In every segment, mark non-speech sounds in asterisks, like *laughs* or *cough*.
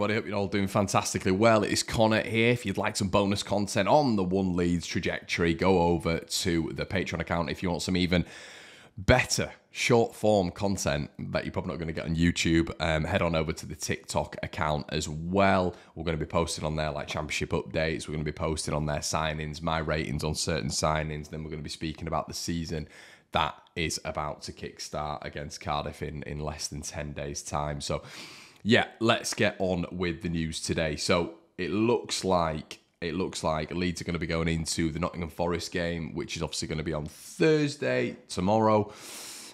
everybody. Hope you're all doing fantastically well. It's Connor here. If you'd like some bonus content on the One Leeds trajectory, go over to the Patreon account. If you want some even better short form content that you're probably not going to get on YouTube, um, head on over to the TikTok account as well. We're going to be posting on there like championship updates. We're going to be posting on their signings, my ratings on certain signings. Then we're going to be speaking about the season that is about to kickstart against Cardiff in, in less than 10 days' time. So, yeah, let's get on with the news today. So, it looks like it looks like Leeds are going to be going into the Nottingham Forest game, which is obviously going to be on Thursday, tomorrow,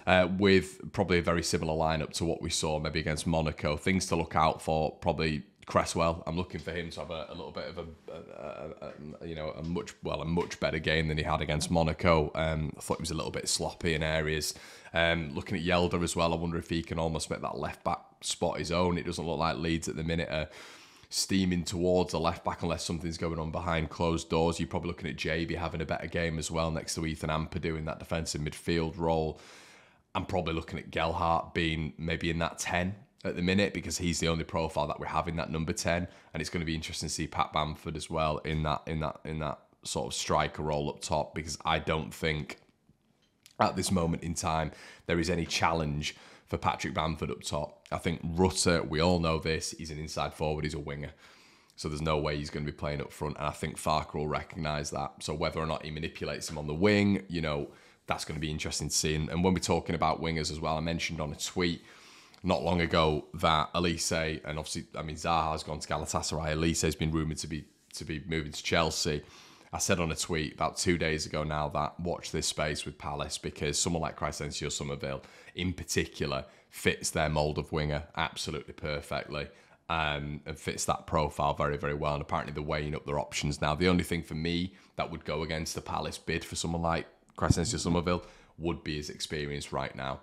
uh, with probably a very similar lineup to what we saw maybe against Monaco. Things to look out for, probably Cresswell. I'm looking for him to have a, a little bit of a, a, a, you know, a much well, a much better game than he had against Monaco. Um, I thought he was a little bit sloppy in areas. Um, looking at Hjelde as well, I wonder if he can almost make that left back spot his own. It doesn't look like Leeds at the minute are steaming towards a left back unless something's going on behind closed doors. You're probably looking at JB having a better game as well next to Ethan Ampadu in that defensive midfield role. I'm probably looking at Gelhardt being maybe in that 10 at the minute because he's the only profile that we have in that number 10 and it's going to be interesting to see Pat Bamford as well in that in that in that sort of striker role up top because I don't think at this moment in time there is any challenge for Patrick Bamford up top. I think Rutter, we all know this, he's an inside forward, he's a winger. So there's no way he's going to be playing up front. And I think Farke will recognise that. So whether or not he manipulates him on the wing, you know, that's going to be interesting to see. And, and when we're talking about wingers as well, I mentioned on a tweet not long ago that Olise and obviously I mean Zaha has gone to Galatasaray. Olise has been rumoured to be to be moving to Chelsea. I said on a tweet about two days ago now that watch this space with Palace because someone like Crysencio Summerville in particular fits their mould of winger absolutely perfectly um, and fits that profile very, very well. And apparently they're weighing up their options now. The only thing for me that would go against the Palace bid for someone like Crysencio Summerville would be his experience right now.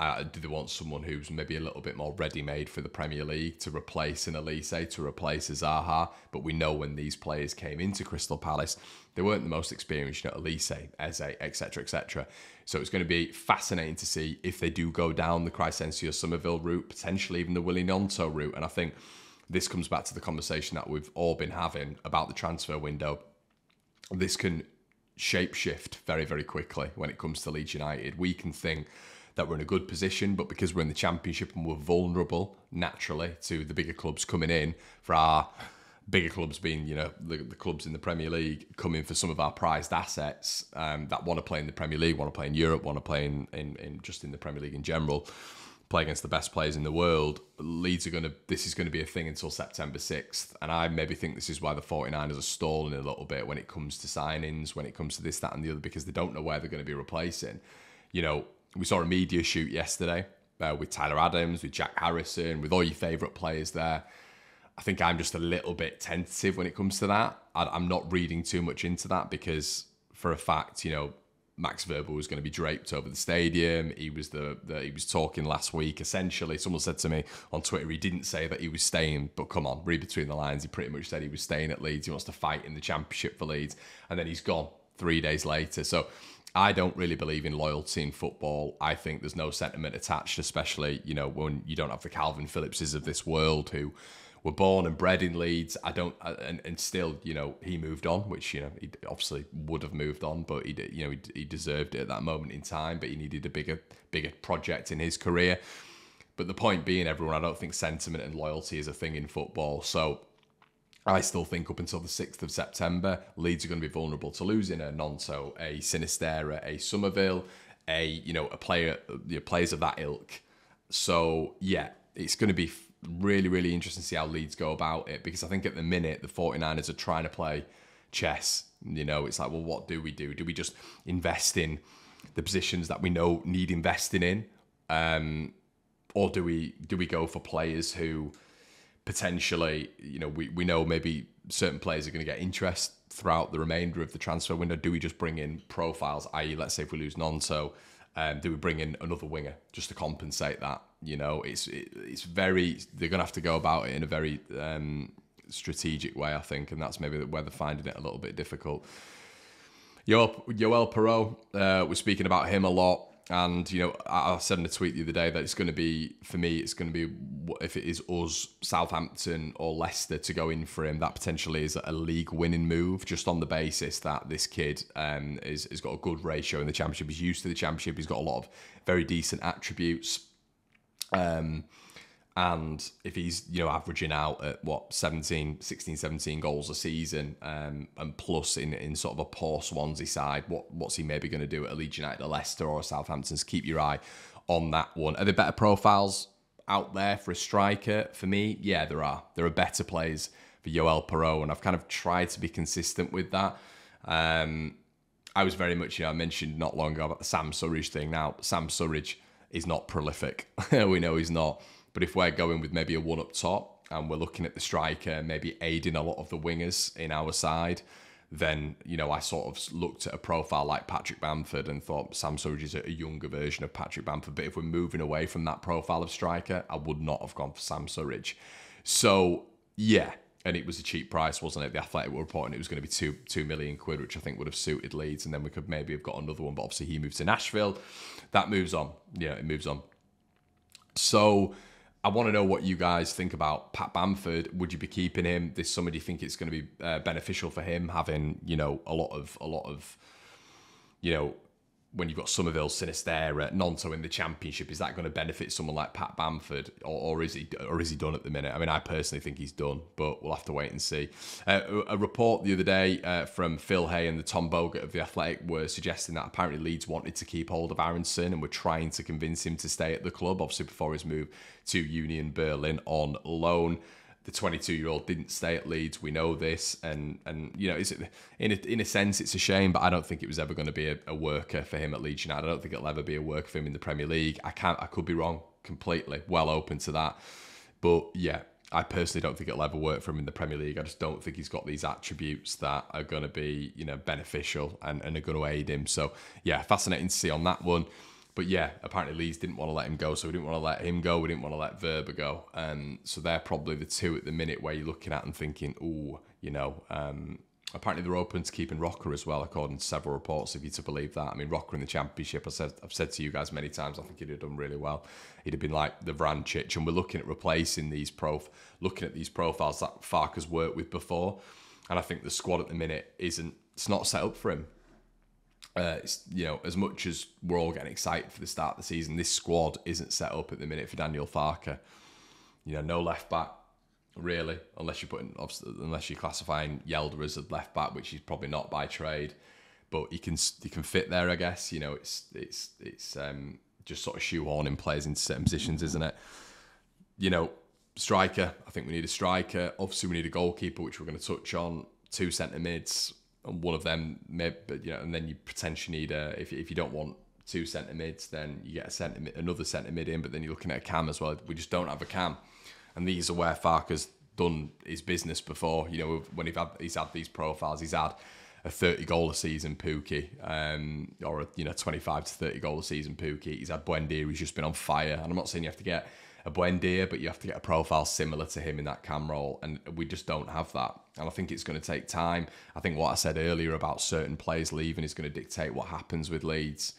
Uh, do they want someone who's maybe a little bit more ready-made for the Premier League to replace an Olise, to replace a Zaha? But we know when these players came into Crystal Palace, they weren't the most experienced, you know, Olise, Eze, etc., etc. So it's going to be fascinating to see if they do go down the Crysencio Summerville route, potentially even the Willy Gnonto route. And I think this comes back to the conversation that we've all been having about the transfer window. This can shapeshift very, very quickly when it comes to Leeds United. We can think that we're in a good position, but because we're in the championship and we're vulnerable naturally to the bigger clubs coming in for our bigger clubs being, you know, the, the clubs in the Premier League coming for some of our prized assets um, that want to play in the Premier League, want to play in Europe, want to play in, in, in just in the Premier League in general, play against the best players in the world. Leeds are going to, this is going to be a thing until September 6th. And I maybe think this is why the 49ers are stalling a little bit when it comes to signings, when it comes to this, that, and the other, because they don't know where they're going to be replacing. You know, we saw a media shoot yesterday uh, with Tyler Adams, with Jack Harrison, with all your favourite players there. I think I'm just a little bit tentative when it comes to that. I, am not reading too much into that because, for a fact, you know, Max Wöber was going to be draped over the stadium. He was the, the he was talking last week. Essentially, someone said to me on Twitter he didn't say that he was staying, but come on, read between the lines. He pretty much said he was staying at Leeds. He wants to fight in the championship for Leeds, and then he's gone three days later. So I don't really believe in loyalty in football. I think there's no sentiment attached, especially you know when you don't have the Calvin Phillipses of this world who were born and bred in Leeds. I don't, uh, and, and still, you know, he moved on, which you know he obviously would have moved on, but he, you know, he, he deserved it at that moment in time. But he needed a bigger, bigger project in his career. But the point being, everyone, I don't think sentiment and loyalty is a thing in football. So I still think up until the 6th of September, Leeds are going to be vulnerable to losing a Gnonto, a Sinisterra, a Summerville, a, you know, a player, the players of that ilk. So, yeah, it's going to be really, really interesting to see how Leeds go about it because I think at the minute, the 49ers are trying to play chess. You know, it's like, well, what do we do? Do we just invest in the positions that we know need investing in? Um, or do we do we go for players who potentially, you know, we, we know maybe certain players are going to get interest throughout the remainder of the transfer window. Do we just bring in profiles, i.e., let's say if we lose Gnonto, um, do we bring in another winger just to compensate that? You know, it's it, it's very they're going to have to go about it in a very um, strategic way, I think, and that's maybe where they're finding it a little bit difficult. Joel, Joel Piroe, uh, we're speaking about him a lot. And you know, I said in a tweet the other day that it's going to be for me. It's going to be if it is us, Southampton or Leicester to go in for him. That potentially is a league winning move, just on the basis that this kid um, is has got a good ratio in the championship. He's used to the championship. He's got a lot of very decent attributes. Um, and if he's you know averaging out at what 17 16 17 goals a season um, and plus in, in sort of a poor Swansea side what what's he maybe going to do at a Leeds United a Leicester or a Southampton's? Keep your eye on that one. Are there better profiles out there for a striker? For me yeah there are. There are better players for Joel Piroe and I've kind of tried to be consistent with that. Um, I was very much you know I mentioned not long ago about the Sam Surridge thing. Now Sam Surridge is not prolific. *laughs* We know he's not but if we're going with maybe a one up top and we're looking at the striker, maybe aiding a lot of the wingers in our side, then you know I sort of looked at a profile like Patrick Bamford and thought Sam Surridge is a younger version of Patrick Bamford. But if we're moving away from that profile of striker, I would not have gone for Sam Surridge. So yeah, and it was a cheap price, wasn't it? The Athletic were reporting it was going to be two two million quid, which I think would have suited Leeds, and then we could maybe have got another one. But obviously he moved to Nashville. That moves on. Yeah, it moves on. So I want to know what you guys think about Pat Bamford. Would you be keeping him this summer? Do you think it's going to be uh, beneficial for him having you know a lot of a lot of you know when you've got Summerville, Sinisterra, Gnonto in the championship, is that going to benefit someone like Pat Bamford, or, or, is he, or is he done at the minute? I mean, I personally think he's done, but we'll have to wait and see. Uh, a report the other day uh, from Phil Hay and the Tom Bogut of the Athletic were suggesting that apparently Leeds wanted to keep hold of Aaronson and were trying to convince him to stay at the club, obviously before his move to Union Berlin on loan the 22 year old didn't stay at Leeds. We know this, and and you know, it's in a, in a sense, it's a shame, but I don't think it was ever going to be a, a, worker for him at Leeds United. I don't think it'll ever be a worker for him in the Premier League. I can't, I could be wrong completely. Well open to that, but yeah. I personally don't think it'll ever work for him in the Premier League. I just don't think he's got these attributes that are going to be, you know, beneficial and, and are going to aid him. So, yeah, fascinating to see on that one. But yeah, apparently Leeds didn't want to let him go, so we didn't want to let him go. We didn't want to let Wöber go, and so they're probably the two at the minute where you're looking at and thinking, oh, you know. Um, apparently they're open to keeping Rocker as well, according to several reports. If you to believe that, I mean Rocker in the Championship, I said I've said to you guys many times, I think he'd have done really well. He'd have been like the Vrancic, and we're looking at replacing these prof, looking at these profiles that Farke's worked with before, and I think the squad at the minute isn't. It's not set up for him. Uh, you know, as much as we're all getting excited for the start of the season, this squad isn't set up at the minute for Daniel Farke. You know, no left back really, unless you're putting unless you're classifying Hjelde as a left back, which he's probably not by trade, but he can he can fit there, I guess. You know, it's it's it's um, just sort of shoehorning players into certain positions, isn't it? You know, striker. I think we need a striker. Obviously, we need a goalkeeper, which we're going to touch on. Two centre mids one of them, but you know, and then you potentially need a if if you don't want two centre mids, then you get a centre mid, another centre mid in, but then you're looking at a cam as well. We just don't have a cam, and these are where Farke's done his business before. You know, when he's had he's had these profiles, he's had a 30 goal a season Pukki, um, or a, you know 25 to 30 goal a season Pukki. He's had Buendia, he's just been on fire, and I'm not saying you have to get a Buendia, but you have to get a profile similar to him in that cam role, and we just don't have that. And I think it's going to take time. I think what I said earlier about certain players leaving is going to dictate what happens with Leeds.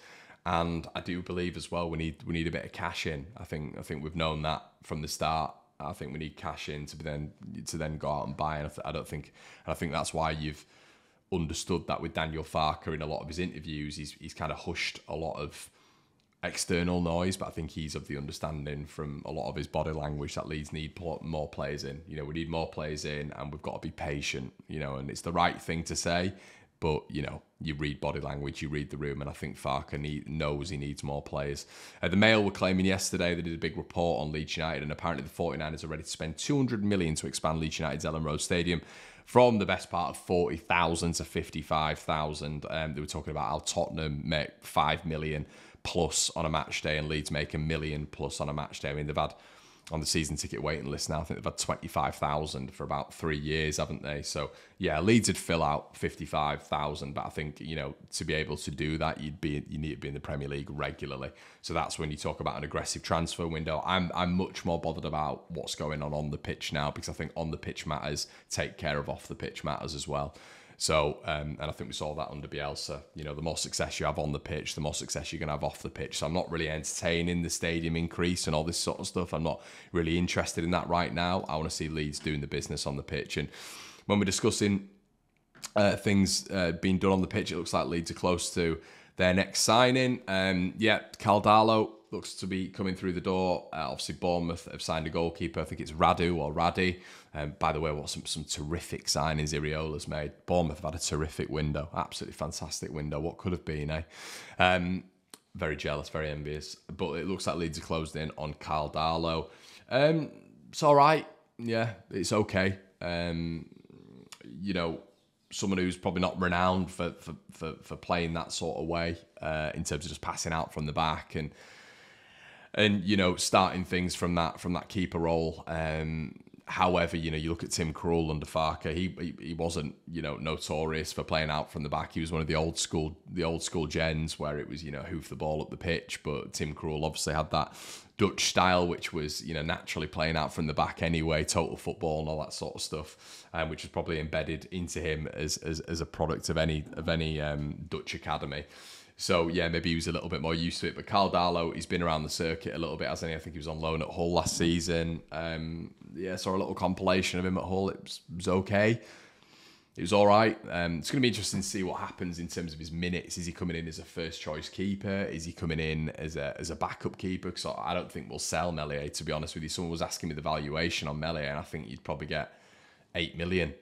And I do believe as well we need we need a bit of cash in. I think I think we've known that from the start. I think we need cash in to then to then go out and buy. And I, don't think and I think that's why you've understood that with Daniel Farke in a lot of his interviews. He's he's kind of hushed a lot of external noise, but I think he's of the understanding from a lot of his body language that Leeds need more players in. You know, we need more players in, and we've got to be patient. You know, and it's the right thing to say, but you know, you read body language, you read the room, and I think Farke need, knows he needs more players. Uh, the Mail were claiming yesterday they did a big report on Leeds United, and apparently the 49ers are ready to spend 200 million to expand Leeds United's Elland Road Stadium from the best part of 40,000 to 55,000. Um, they were talking about how Tottenham make 5 million plus on a match day, and Leeds make a million plus on a match day. I mean, they've had on the season ticket waiting list now. I think they've had 25,000 for about three years, haven't they? So, yeah, Leeds would fill out 55,000, but I think, you know, to be able to do that, you'd be, you need to be in the Premier League regularly. So that's when you talk about an aggressive transfer window. I'm, I'm much more bothered about what's going on on the pitch now because I think on the pitch matters, take care of off the pitch matters as well. So, um, and I think we saw that under Bielsa. You know, the more success you have on the pitch, the more success you're going to have off the pitch. So I'm not really entertaining the stadium increase and all this sort of stuff. I'm not really interested in that right now. I want to see Leeds doing the business on the pitch. And when we're discussing uh, things uh, being done on the pitch, it looks like Leeds are close to their next signing. Um, yeah, Carl Darlow looks to be coming through the door. Uh, obviously, Bournemouth have signed a goalkeeper. I think it's Radu or Raddy. Um, by the way, what some, some terrific signings Iraola's made. Bournemouth have had a terrific window, absolutely fantastic window. What could have been, eh? Um, very jealous, very envious. But it looks like Leeds are closed in on Carl Darlow. Um, it's all right. Yeah, it's okay. Um, you know, someone who's probably not renowned for for, for, for playing that sort of way uh, in terms of just passing out from the back and and you know starting things from that from that keeper role. Um, however, you know you look at Tim Krul under Farke, he, he, he wasn't you know notorious for playing out from the back. He was one of the old school the old school gens where it was you know hoof the ball up the pitch. But Tim Krul obviously had that Dutch style, which was you know naturally playing out from the back anyway, total football and all that sort of stuff, um, which was probably embedded into him as, as, as a product of any of any um, Dutch academy. So yeah, maybe he was a little bit more used to it. But Carl Darlow, he's been around the circuit a little bit, hasn't he? I think he was on loan at Hull last season. Um, yeah, saw a little compilation of him at Hull. It was, it was okay. It was all right. Um, it's going to be interesting to see what happens in terms of his minutes. Is he coming in as a first choice keeper? Is he coming in as a as a backup keeper? Because I don't think we'll sell Meslier. To be honest with you, someone was asking me the valuation on Meslier, and I think you'd probably get eight million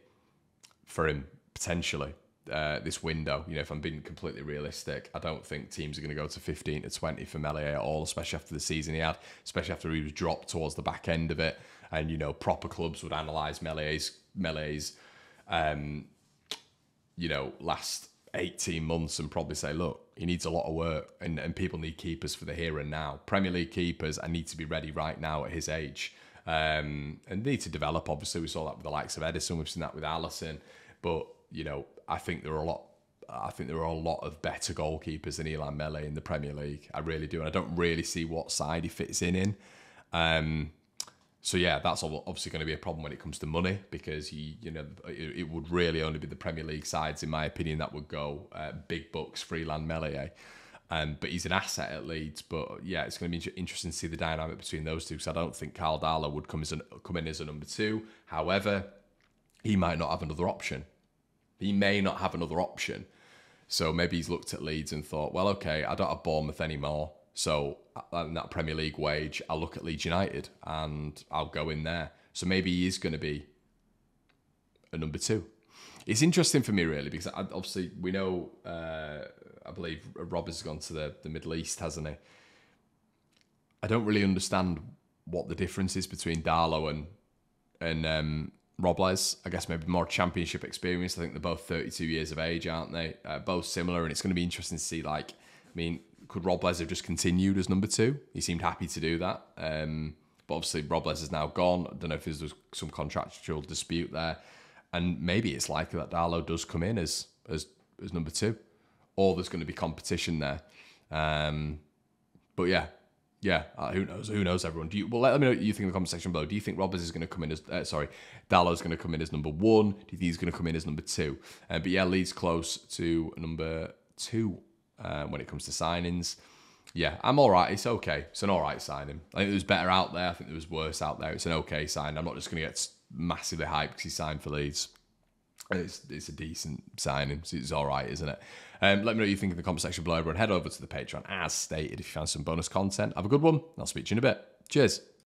for him potentially uh, this window. You know, if I'm being completely realistic, I don't think teams are going to go to 15 to 20 for Meslier at all, especially after the season he had, especially after he was dropped towards the back end of it. And, you know, proper clubs would analyse Meslier's, Meslier's um, you know, last 18 months and probably say, look, he needs a lot of work and, and people need keepers for the here and now. Premier League keepers, I need to be ready right now at his age. Um, and need to develop. Obviously, we saw that with the likes of Ederson. We've seen that with Alisson. But you know, I think there are a lot. I think there are a lot of better goalkeepers than Illan Meslier in the Premier League. I really do, and I don't really see what side he fits in in. Um, so yeah, that's obviously going to be a problem when it comes to money because you you know it, would really only be the Premier League sides, in my opinion, that would go uh, big bucks for Illan Meslier. Um, but he's an asset at Leeds. But yeah, it's going to be interesting to see the dynamic between those two because I don't think Carl Darlow would come as a, come in as a number two. However, he might not have another option he may not have another option. So maybe he's looked at Leeds and thought, well, okay, I don't have Bournemouth anymore. So in that Premier League wage, I'll look at Leeds United and I'll go in there. So maybe he is going to be a number two. It's interesting for me, really, because obviously we know, uh, I believe Rob has gone to the, the Middle East, hasn't he? I don't really understand what the difference is between Darlow and and um, Robles, I guess maybe more championship experience. I think they're both 32 years of age, aren't they? Uh, both similar, and it's going to be interesting to see. Like, I mean, could Robles have just continued as number two? He seemed happy to do that. Um, but obviously, Robles is now gone. I don't know if there's some contractual dispute there, and maybe it's likely that Darlow does come in as as as number two, or there's going to be competition there. Um, but yeah, yeah, uh, who knows? Who knows? Everyone. Do you? Well, let me know what you think in the comment section below. Do you think Roberts is going to come in as? Uh, sorry, is going to come in as number one. Do you think he's going to come in as number two? Uh, but yeah, Leeds close to number two uh, when it comes to signings. Yeah, I'm all right. It's okay. It's an all right signing. I think there was better out there. I think there was worse out there. It's an okay sign. I'm not just going to get massively hyped because he signed for Leeds. It's, it's a decent signing. It's all right, isn't it? Um, let me know what you think in the comment section below. Everyone, head over to the Patreon as stated if you found some bonus content. Have a good one. I'll speak to you in a bit. Cheers.